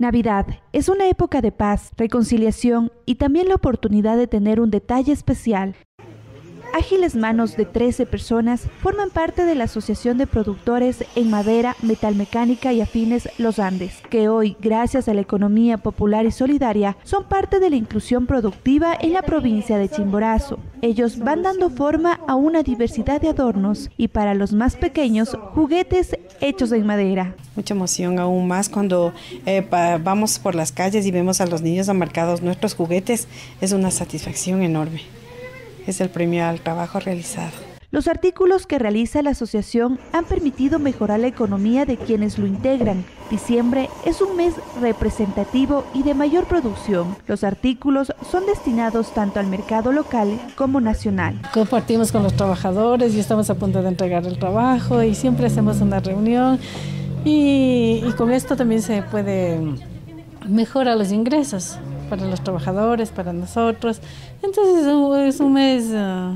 Navidad es una época de paz, reconciliación y también la oportunidad de tener un detalle especial. Ágiles manos de 13 personas forman parte de la Asociación de Productores en Madera, Metalmecánica y Afines Los Andes, que hoy, gracias a la economía popular y solidaria, son parte de la inclusión productiva en la provincia de Chimborazo. Ellos van dando forma a una diversidad de adornos y para los más pequeños, juguetes hechos en madera. Mucha emoción aún más cuando eh, vamos por las calles y vemos a los niños amarcados nuestros juguetes, es una satisfacción enorme es el premio al trabajo realizado. Los artículos que realiza la asociación han permitido mejorar la economía de quienes lo integran. Diciembre es un mes representativo y de mayor producción. Los artículos son destinados tanto al mercado local como nacional. Compartimos con los trabajadores y estamos a punto de entregar el trabajo y siempre hacemos una reunión y, con esto también se puede mejorar los ingresos para los trabajadores, para nosotros. Entonces es un mes ah,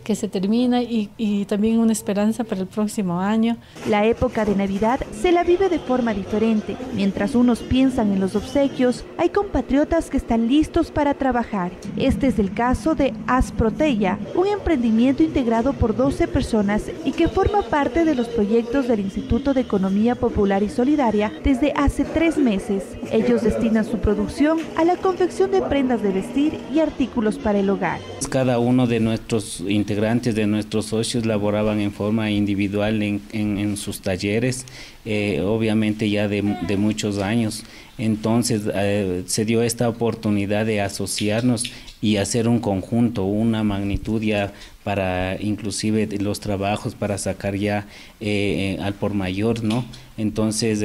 que se termina y, y, también una esperanza para el próximo año. La época de Navidad se la vive de forma diferente. Mientras unos piensan en los obsequios, hay compatriotas que están listos para trabajar. Este es el caso de Asprotella, un emprendimiento integrado por 12 personas y que forma parte de los proyectos del Instituto de Economía Popular y Solidaria desde hace tres meses. Ellos destinan su producción a la confección de prendas de vestir y artículos para el hogar. Cada uno de nuestros integrantes de nuestros socios laboraban en forma individual en, sus talleres, eh, obviamente ya de, muchos años. Entonces eh, se dio esta oportunidad de asociarnos y hacer un conjunto, una magnitud ya para inclusive los trabajos para sacar ya eh, al por mayor, ¿no? Entonces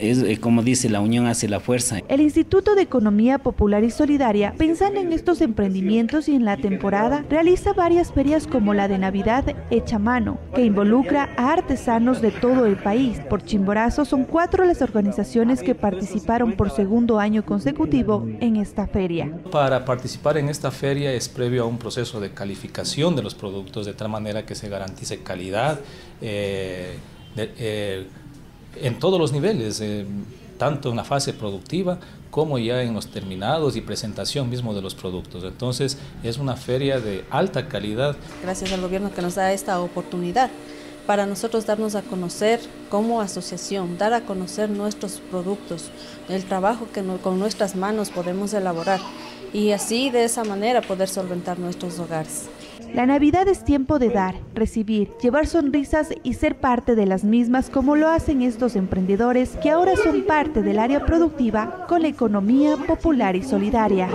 es eh, como dice, la unión hace la fuerza. El Instituto de Economía Popular y Solidaria, pensando en estos emprendimientos y en la temporada, realiza varias ferias como la de Navidad hecha mano, que involucra a artesanos de todo el país. Por Chimborazo son cuatro las organizaciones que participaron por segundo año consecutivo en esta feria. Para participar en esta feria es previo a un proceso de calificación de los productos de tal manera que se garantice calidad. Eh, eh, en todos los niveles, eh, tanto en la fase productiva como ya en los terminados y presentación mismo de los productos. Entonces es una feria de alta calidad. Gracias al gobierno que nos da esta oportunidad para nosotros darnos a conocer como asociación, dar a conocer nuestros productos, el trabajo que con nuestras manos podemos elaborar y así de esa manera poder solventar nuestros hogares. La Navidad es tiempo de dar, recibir, llevar sonrisas y ser parte de las mismas como lo hacen estos emprendedores que ahora son parte del área productiva con la economía popular y solidaria.